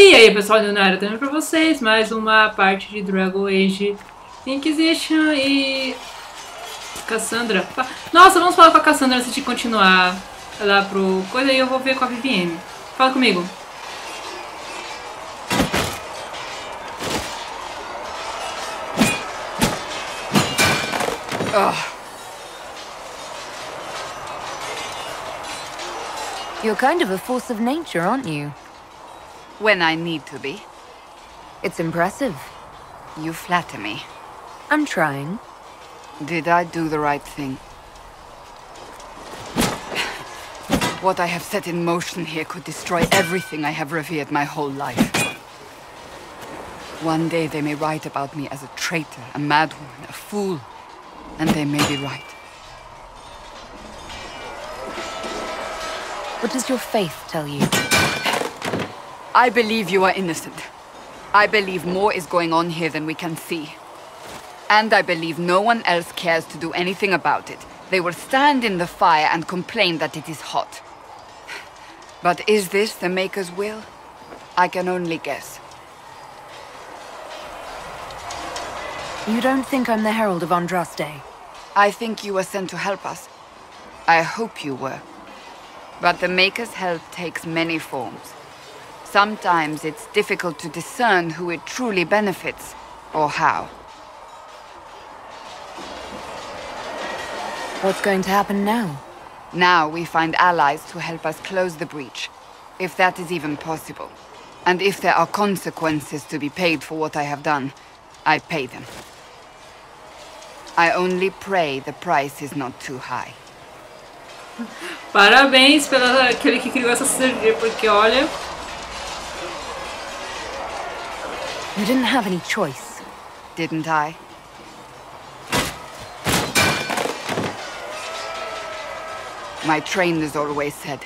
E aí pessoal, Leonardo trazendo pra vocês mais uma parte de Dragon Age Inquisition e... Cassandra. Nossa, vamos falar com a Cassandra antes de continuar lá pro coisa e eu vou ver com a Vivienne. Fala comigo. Oh. You're kind of a force of nature, aren't you? When I need to be. It's impressive. You flatter me. I'm trying. Did I do the right thing? What I have set in motion here could destroy everything I have revered my whole life. One day they may write about me as a traitor, a madwoman, a fool. And they may be right. What does your faith tell you? I believe you are innocent. I believe more is going on here than we can see. And I believe no one else cares to do anything about it. They will stand in the fire and complain that it is hot. But is this the Maker's will? I can only guess. You don't think I'm the Herald of Andraste? I think you were sent to help us. I hope you were. But the Maker's help takes many forms. Sometimes it's difficult to discern who it truly benefits, or how. What's going to happen now? Now we find allies to help us close the breach, if that is even possible. And if there are consequences to be paid for what I have done, I pay them. I only pray the price is not too high. Parabéns pela aquele que criou essa sinergia, porque olha. You didn't have any choice. Didn't I? My trainers always said,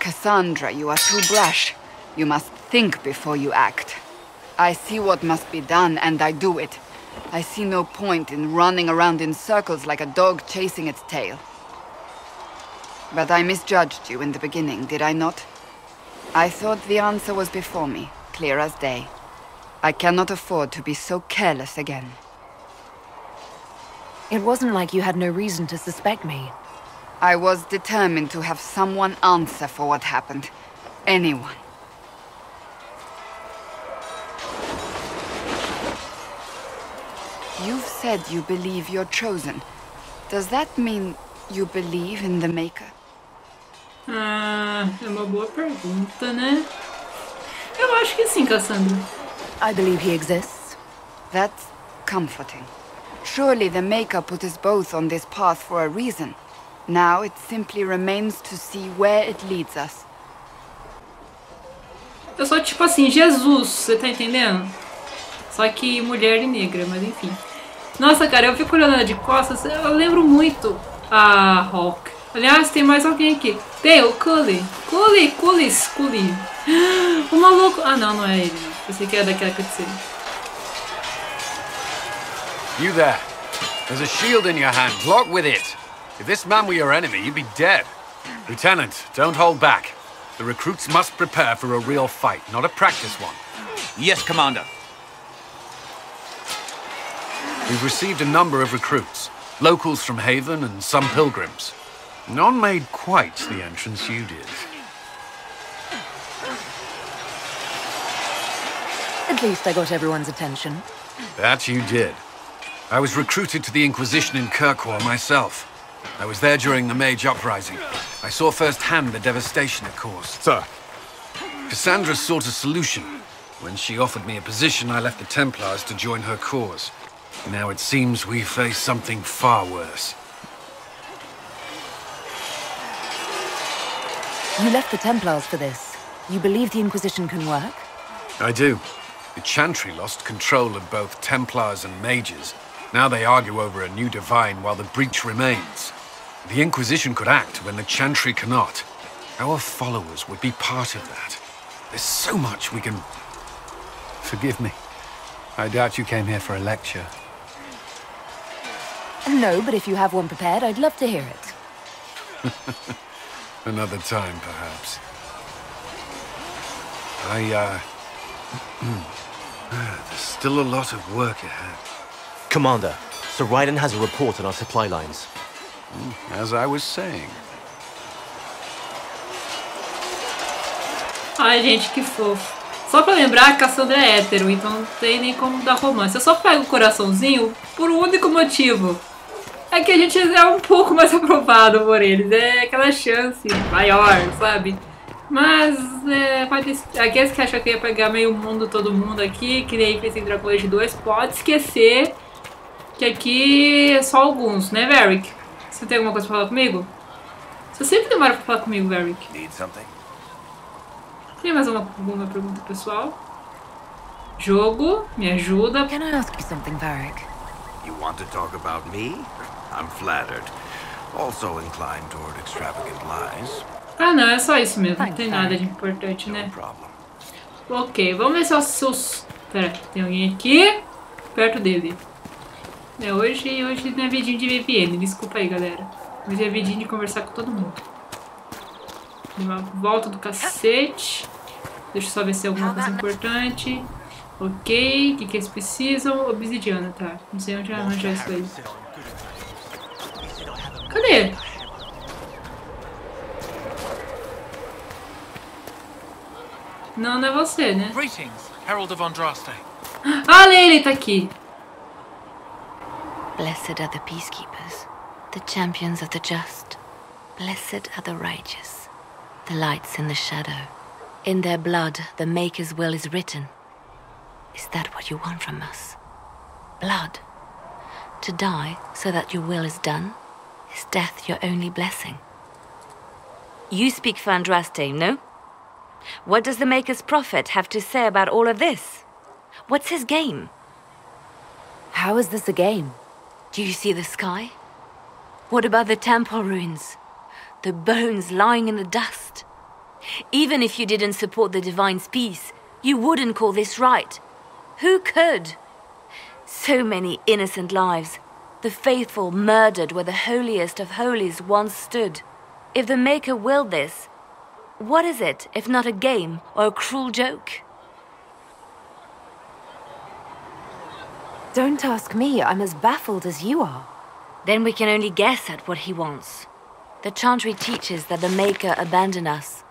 Cassandra, you are too brash. You must think before you act. I see what must be done, and I do it. I see no point in running around in circles like a dog chasing its tail. But I misjudged you in the beginning, did I not? I thought the answer was before me, clear as day. I cannot afford to be so careless again. It wasn't like you had no reason to suspect me. I was determined to have someone answer for what happened. Anyone. You've said you believe you're chosen. Does that mean you believe in the Maker? Ah, é uma boa pergunta, né? Eu acho que sim, Cassandra. I believe he exists. That's comforting. Surely the Maker put us both on this path for a reason. Now it simply remains to see where it leads us. Eu sou tipo assim, Jesus, você tá entendendo? Só que mulher e negra, mas enfim. Nossa, cara, eu fico olhando de costas, eu lembro muito a Hawk. Aliás, tem mais alguém aqui. Tem o Cully. Cully, Cully, Cully. O maluco. Ah, não, não é ele. Não. Pensei que era daquela cutscene. You there. There's a shield in your hand. Block with it. If this man were your enemy, you'd be dead. Lieutenant, don't hold back. The recruits must prepare for a real fight, not a practice one. Yes, Commander. We've received a number of recruits. Locals from Haven and some pilgrims. None made quite the entrance you did. At least I got everyone's attention. That you did. I was recruited to the Inquisition in Kirkwall myself. I was there during the Mage Uprising. I saw firsthand the devastation it caused. Sir. Cassandra sought a solution. When she offered me a position, I left the Templars to join her cause. Now it seems we face something far worse. You left the Templars for this. You believe the Inquisition can work? I do. The Chantry lost control of both Templars and Mages. Now they argue over a new Divine while the breach remains. The Inquisition could act when the Chantry cannot. Our followers would be part of that. There's so much we can... Forgive me. I doubt you came here for a lecture. No, but if you have one prepared, I'd love to hear it. Another time, perhaps. I, uh... There's still a lot of work ahead. Commander, Sir Raiden has a report on our supply lines. As I was saying. Ai, gente, que fofo. Só pra lembrar, a Cassandra é hétero, então não tem nem como dar romance. Eu só pego o coraçãozinho por um único motivo. É que a gente é um pouco mais aprovado por eles. É aquela chance maior, sabe? Mas, é, pode, aqueles que acham que ia pegar meio mundo, todo mundo aqui, que nem fez em Dragon Age 2, pode esquecer que aqui é só alguns, né, Varric? Você tem alguma coisa pra falar comigo? Você sempre demora pra falar comigo, Varric. Tem mais uma, alguma pergunta pessoal? Jogo, me ajuda. Can I ask you something, Varric? You want to talk about me? I'm flattered. Also inclined toward extravagant lies. Ah, não, é só isso mesmo. Não Thanks, tem nada de importante, No né? problem. Ok, vamos ver se os seus... Pera, tem alguém aqui perto dele. É, hoje, hoje não é vidinho de VPN, desculpa aí, galera. Hoje é vidinho de conversar com todo mundo. Dei Uma volta do cacete. Deixa eu só ver se tem alguma coisa importante. Ok, o que, que eles precisam? Obsidiana, tá. Não sei onde arranjar isso aí. Cadê? Não, não é você, né? Greetings, Herald of Andraste. Ah, Leile tá aqui. Blessed are the peacekeepers, the champions of the just. Blessed are the righteous, the lights in the shadow. In their blood, the Maker's will is written. Is that what you want from us? Blood? To die so that your will is done? Is death your only blessing? You speak for Andraste, no? What does the Maker's prophet have to say about all of this? What's his game? How is this a game? Do you see the sky? What about the temple ruins? The bones lying in the dust? Even if you didn't support the Divine's peace, you wouldn't call this right. Who could? So many innocent lives. The faithful murdered where the holiest of holies once stood. If the Maker willed this, what is it if not a game or a cruel joke? Don't ask me. I'm as baffled as you are. Then we can only guess at what he wants. The Chantry teaches that the Maker abandoned us.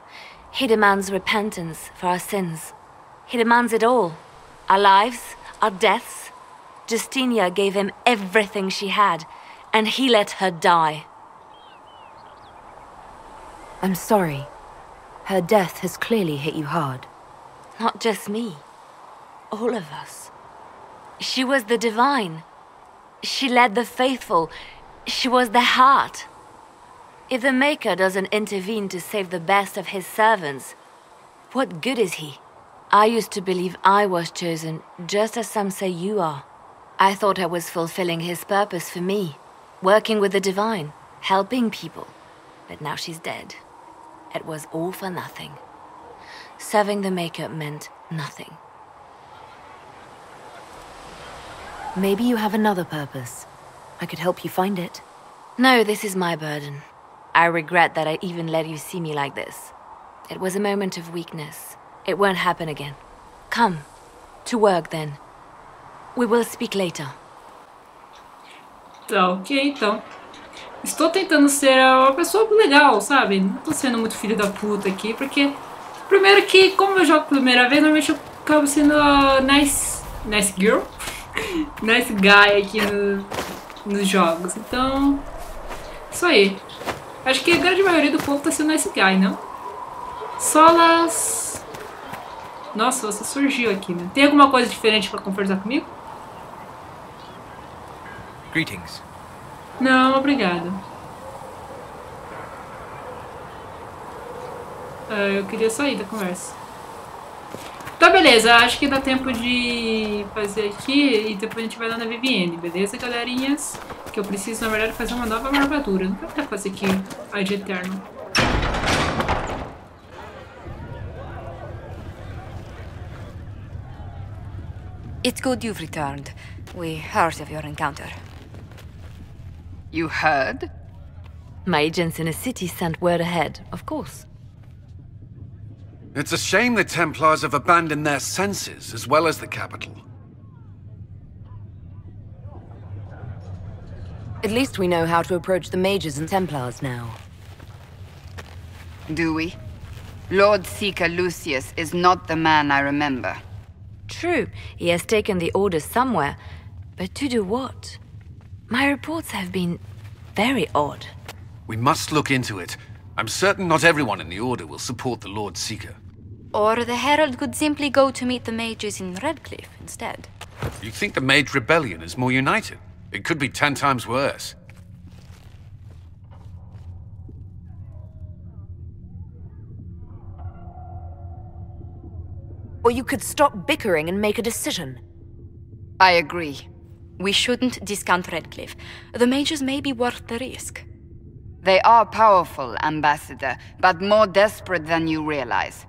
He demands repentance for our sins. He demands it all our lives, our deaths. Justinia gave him everything she had, and he let her die. I'm sorry. Her death has clearly hit you hard. Not just me, all of us. She was the divine. She led the faithful. She was the heart. If the Maker doesn't intervene to save the best of his servants, what good is he? I used to believe I was chosen, just as some say you are. I thought I was fulfilling his purpose for me, working with the divine, helping people. But now she's dead. It was all for nothing. Serving the Maker meant nothing. Maybe you have another purpose. I could help you find it. No, this is my burden. I regret that I even let you see me like this. It was a moment of weakness. It won't happen again. Come. To work then. We will speak later. Tá, ok, então. Estou tentando ser uma pessoa legal, sabe? Não tô sendo muito filho da puta aqui, porque. Primeiro que, como eu jogo primeira vez, normalmente eu acabo sendo a nice. Nice girl? nice guy aqui no- nos jogos. Então. Isso aí. Acho que a grande maioria do povo tá sendo nice guy, não? Solas. Nossa, você surgiu aqui, né? Tem alguma coisa diferente pra conversar comigo? Greetings. Não, obrigada. Ah, eu queria sair da conversa. Tá, beleza. Acho que dá tempo de fazer aqui e depois a gente vai lá na VVN, beleza, galerinhas? Que eu preciso, na verdade, fazer uma nova armadura. Não dá pra fazer aqui a de eterno. It's good you've returned. We heard of your encounter. You heard? My agents in a city sent word ahead, of course. It's a shame the Templars have abandoned their senses as well as the capital. At least we know how to approach the mages and Templars now. Do we? Lord Seeker Lucius is not the man I remember. True, he has taken the orders somewhere, but to do what? My reports have been very odd. We must look into it. I'm certain not everyone in the Order will support the Lord Seeker. Or the Herald could simply go to meet the mages in Redcliffe instead. You think the Mage Rebellion is more united? It could be ten times worse. Or you could stop bickering and make a decision. I agree. We shouldn't discount Redcliffe. The mages may be worth the risk. They are powerful, Ambassador, but more desperate than you realize.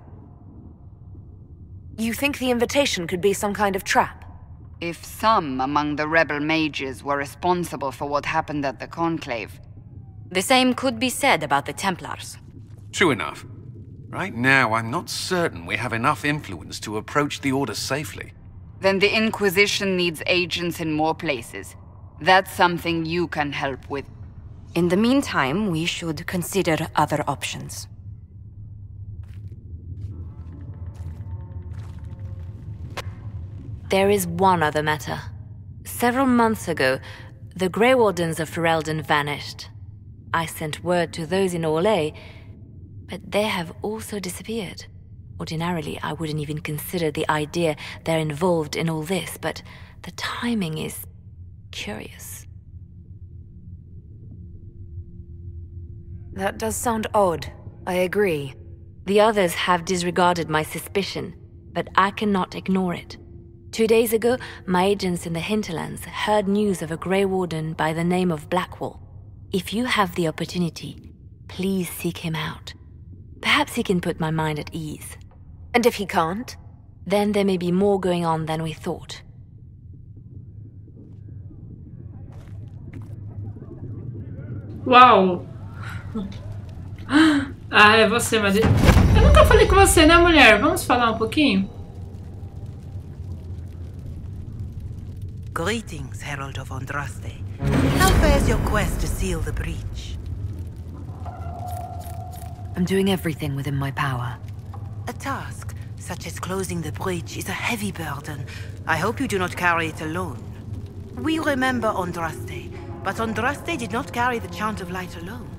You think the invitation could be some kind of trap? If some among the rebel mages were responsible for what happened at the Conclave, The same could be said about the Templars. True enough. Right now, I'm not certain we have enough influence to approach the Order safely. then the Inquisition needs agents in more places. That's something you can help with. In the meantime, we should consider other options. There is one other matter. Several months ago, the Grey Wardens of Ferelden vanished. I sent word to those in Orlais, but they have also disappeared. Ordinarily, I wouldn't even consider the idea they're involved in all this, but the timing is curious. That does sound odd. I agree. The others have disregarded my suspicion, but I cannot ignore it. Two days ago, my agents in the hinterlands heard news of a Grey Warden by the name of Blackwall. If you have the opportunity, please seek him out. Perhaps he can put my mind at ease. And if he can't? Then there may be more going on than we thought. Uau! Ah, é você, mas. Eu nunca falei com você, né, mulher? Vamos falar um pouquinho? Greetings, Herald of Andraste. How fares your quest to seal the breach? I'm doing everything within my power. A task, such as closing the breach is a heavy burden. I hope you do not carry it alone. We remember Andraste, but Andraste did not carry the Chant of Light alone.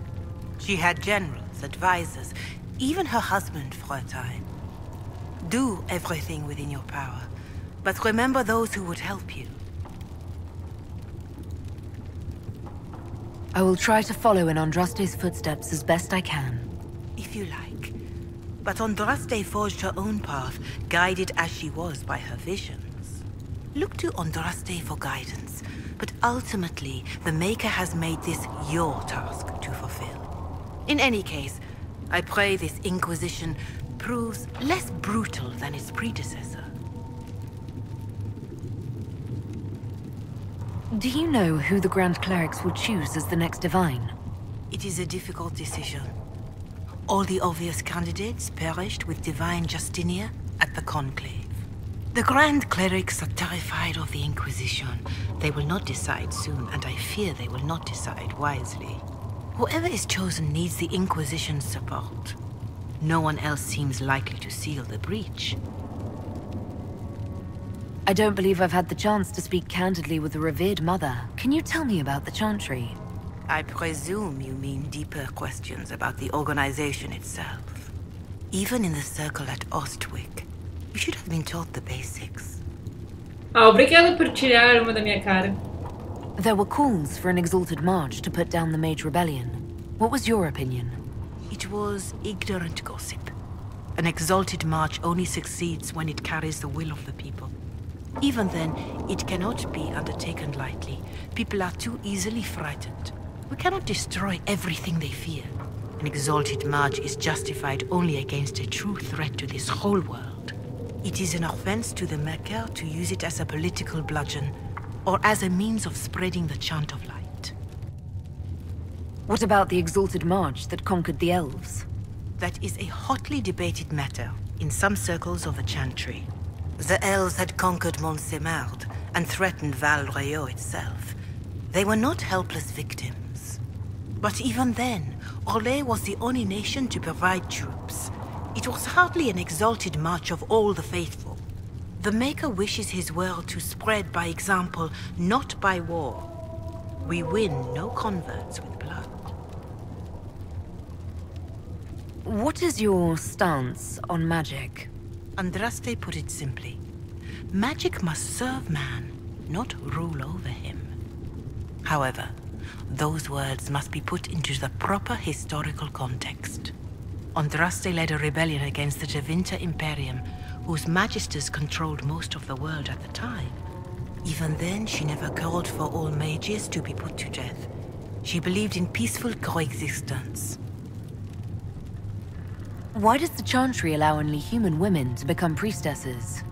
She had generals, advisors, even her husband for a time. Do everything within your power, but remember those who would help you. I will try to follow in Andraste's footsteps as best I can. If you like. But Andraste forged her own path, guided as she was by her visions. Look to Andraste for guidance, but ultimately, the Maker has made this your task to fulfill. In any case, I pray this Inquisition proves less brutal than its predecessor. Do you know who the Grand Clerics will choose as the next Divine? It is a difficult decision. All the obvious candidates perished with Divine Justinia at the Conclave. The Grand Clerics are terrified of the Inquisition. They will not decide soon, and I fear they will not decide wisely. Whoever is chosen needs the Inquisition's support. No one else seems likely to seal the breach. I don't believe I've had the chance to speak candidly with the revered mother. Can you tell me about the Chantry? I presume you mean deeper questions about the organization itself. Even in the circle at Ostwick, you should have been taught the basics. Ah, obrigada por tirar uma da minha cara. There were calls for an exalted march to put down the Mage Rebellion. What was your opinion? It was ignorant gossip. An exalted march only succeeds when it carries the will of the people. Even then, it cannot be undertaken lightly. People are too easily frightened. We cannot destroy everything they fear. An exalted march is justified only against a true threat to this whole world. It is an offense to the Maker to use it as a political bludgeon, or as a means of spreading the chant of light. What about the exalted march that conquered the elves? That is a hotly debated matter. in some circles of the Chantry. The elves had conquered Montsimmard and threatened Val Royeaux itself. They were not helpless victims. But even then, Orlais was the only nation to provide troops. It was hardly an exalted march of all the faithful. The Maker wishes his world to spread by example, not by war. We win no converts with blood. What is your stance on magic? Andraste put it simply. Magic must serve man, not rule over him. However, those words must be put into the proper historical context. Andraste led a rebellion against the Tevinter Imperium, whose magisters controlled most of the world at the time. Even then, she never called for all mages to be put to death. She believed in peaceful coexistence. Why does the Chantry allow only human women to become priestesses?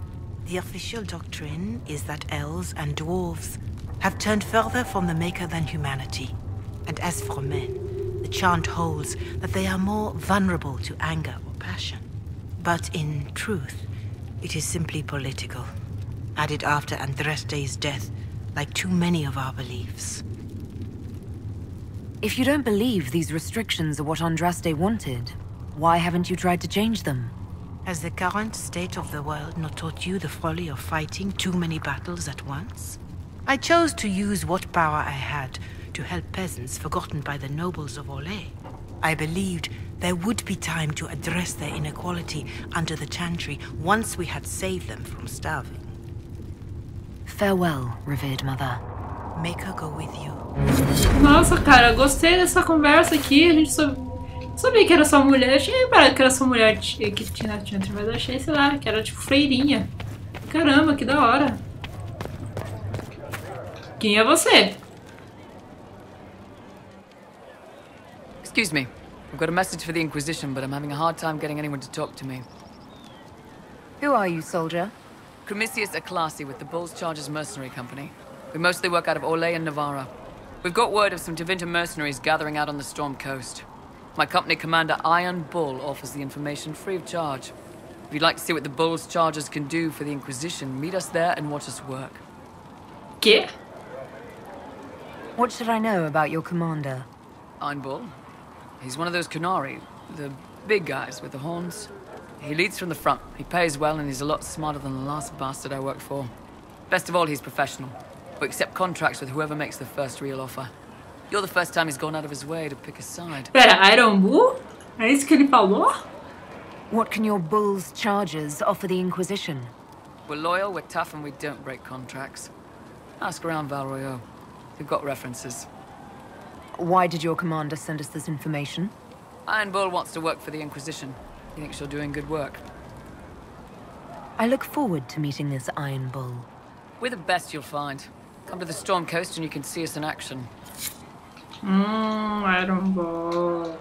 The official doctrine is that elves and dwarves have turned further from the Maker than humanity. And as for men, the chant holds that they are more vulnerable to anger or passion. But in truth, it is simply political. Added after Andraste's death, like too many of our beliefs. If you don't believe these restrictions are what Andraste wanted, why haven't you tried to change them? Has the current state of the world not taught you the folly of fighting too many battles at once? I chose to use what power I had to help peasants forgotten by the nobles of Orlais. I believed there would be time to address their inequality under the Chantry once we had saved them from starving. Farewell, revered mother. Make her go with you. Nossa, cara, gostei dessa conversa aqui. A gente soube, sabia que era só mulher. Eu tinha parado que era só mulher que tinha na Chantry, mas eu achei, sei lá, que era tipo freirinha. Caramba, que da hora. Quem é você? Excuse me. I've got a message for the Inquisition, but I'm having a hard time getting anyone to talk to me. Who are you, soldier? Cremisius Aclassi with the Bulls Chargers Mercenary Company. We mostly work out of Orlais and Nevarra. We've got word of some Tevinter mercenaries gathering out on the Storm Coast. My company commander, Iron Bull, offers the information free of charge. If you'd like to see what the Bulls Chargers can do for the Inquisition, meet us there and watch us work. Que? What should I know about your commander? Iron Bull. He's one of those Qunari, the big guys with the horns. He leads from the front. He pays well, and he's a lot smarter than the last bastard I worked for. Best of all, he's professional. We accept contracts with whoever makes the first real offer. You're the first time he's gone out of his way to pick a side. Pera, Iron Bull? É isso que ele falou? What can your Bull's Chargers offer the Inquisition? We're loyal, we're tough, and we don't break contracts. Ask around Val Royeaux. We've got references. Why did your commander send us this information? Iron Bull wants to work for the Inquisition. He thinks you're doing good work. I look forward to meeting this Iron Bull. We're the best you'll find. Come to the Storm Coast and you can see us in action. Hum, Iron Bull.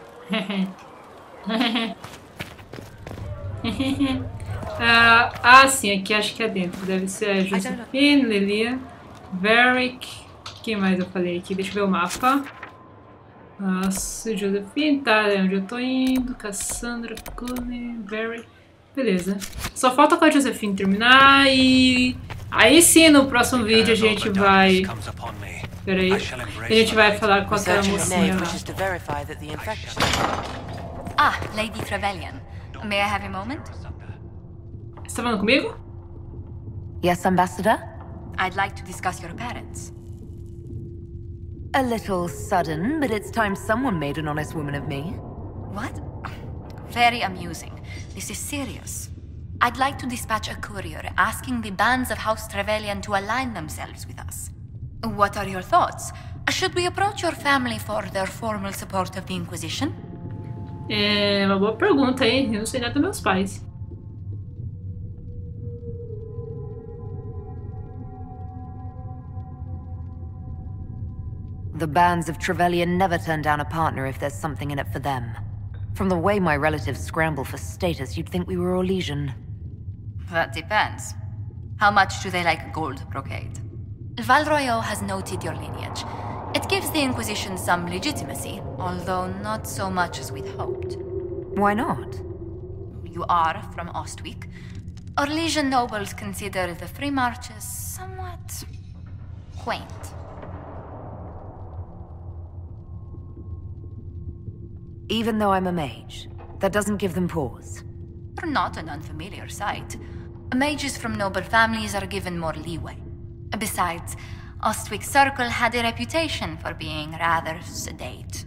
ah, ah, sim, aqui acho que é dentro. Deve ser a Josephine, Lilia, Varric. Quem mais eu falei aqui? Deixa eu ver o mapa. Nossa, Josephine, tá, é onde eu tô indo. Cassandra, Cullen, Barry. Beleza. Só falta com a Josephine terminar e... Aí sim, no próximo vídeo a gente vai... Peraí. A gente vai falar com aquela mocinha lá. Ah, Lady Trevelyan. May I have a moment? Você tá falando comigo? Yes, Ambassador? I'd like to discuss your parents. A little sudden, but it's time someone made an honest woman of me. What? Very amusing. This is serious. I'd like to dispatch a courier asking the banns of House Trevelyan to align themselves with us. What are your thoughts? Uh, should we approach your family for their formal support of the Inquisition? É uma boa pergunta, hein? Eu não sei nada dos meus pais. The banns of Trevelyan never turn down a partner if there's something in it for them. From the way my relatives scramble for status, you'd think we were Orlesian. That depends. How much do they like gold brocade? Val Royeaux has noted your lineage. It gives the Inquisition some legitimacy, although not so much as we'd hoped. Why not? you are from Ostwick, Orlesian nobles consider the free marches somewhat quaint. Even though I'm a mage, that doesn't give them pause. You're not an unfamiliar sight. Mages from noble families are given more leeway. Besides, Ostwick Circle had a reputation for being rather sedate.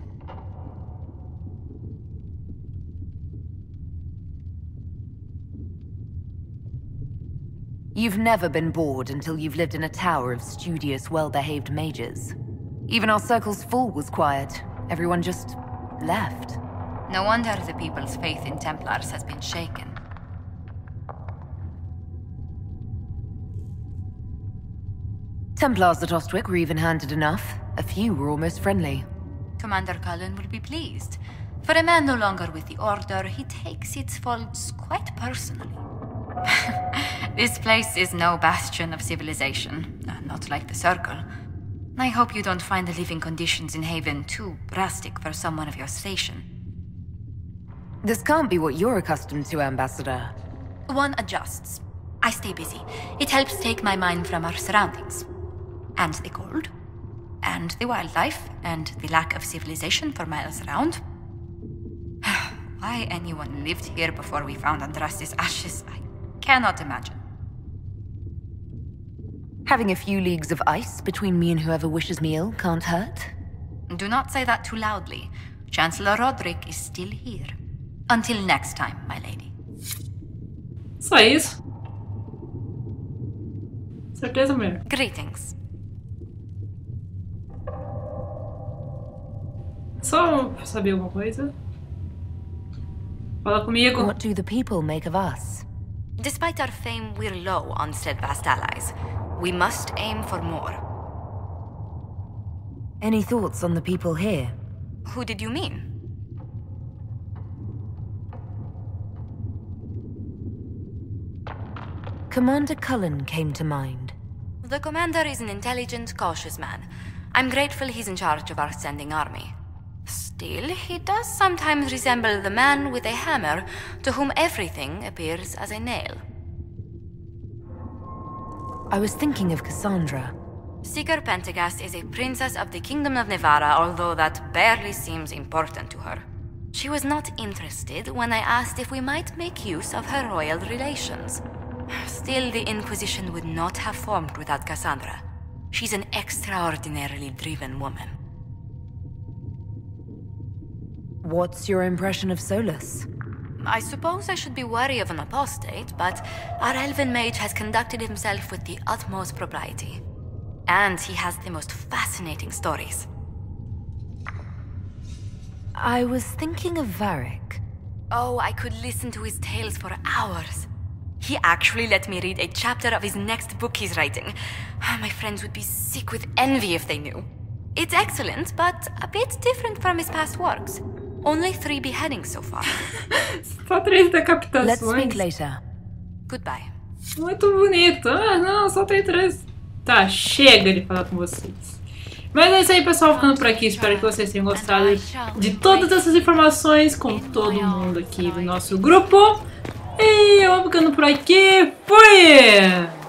You've never been bored until you've lived in a tower of studious, well-behaved mages. Even our circle's full was quiet. Everyone just left. No wonder the people's faith in Templars has been shaken. Templars at Ostwick were even-handed enough. A few were almost friendly. Commander Cullen will be pleased. For a man no longer with the Order, he takes its faults quite personally. this place is no bastion of civilization, not like the Circle. I hope you don't find the living conditions in Haven too drastic for someone of your station. This can't be what you're accustomed to, Ambassador. One adjusts. I stay busy. It helps take my mind from our surroundings. And the cold. And the wildlife. And the lack of civilization for miles around. Why anyone lived here before we found Andraste's ashes, I cannot imagine. Having a few leagues of ice between me and whoever wishes me ill can't hurt. Do not say that too loudly. Chancellor Roderick is still here. Until next time, my lady. Só isso. Certeza mesmo. Greetings. Só pra saber alguma coisa. Fala comigo. What do the people make of us? Despite our fame, we're low on steadfast allies. We must aim for more. Any thoughts on the people here? Who did you mean? Commander Cullen came to mind. The commander is an intelligent, cautious man. I'm grateful he's in charge of our standing army. Still, he does sometimes resemble the man with a hammer to whom everything appears as a nail. I was thinking of Cassandra. Seeker Pentaghast is a princess of the Kingdom of Nevarra, although that barely seems important to her. She was not interested when I asked if we might make use of her royal relations. Still, the Inquisition would not have formed without Cassandra. She's an extraordinarily driven woman. What's your impression of Solas? I suppose I should be wary of an apostate, but our elven mage has conducted himself with the utmost propriety. And he has the most fascinating stories. I was thinking of Varric. Oh, I could listen to his tales for hours. He actually let me read a chapter of his next book he's writing. Ah, my friends would be sick with envy if they knew. It's excellent, but a bit different from his past works. Only three beheadings so far. Só três decapitações. Let's speak later. Goodbye. Muito bonito. Ah, não, só tem três. Tá, chega de falar com vocês. Mas é isso aí, pessoal. Ficando por aqui. Espero que vocês tenham gostado de todas essas informações com todo mundo aqui do nosso grupo. E eu vou ficando por aqui. Fui!